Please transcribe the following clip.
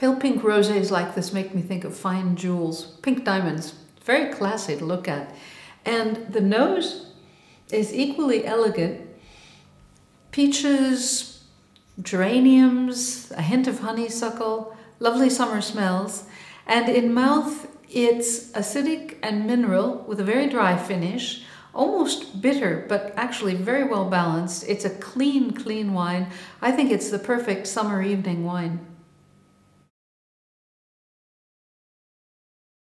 Pale pink rosés like this make me think of fine jewels, pink diamonds. Very classy to look at. And the nose is equally elegant. Peaches, geraniums, a hint of honeysuckle, lovely summer smells. And in mouth, it's acidic and mineral with a very dry finish, almost bitter, but actually very well balanced. It's a clean, clean wine. I think it's the perfect summer evening wine.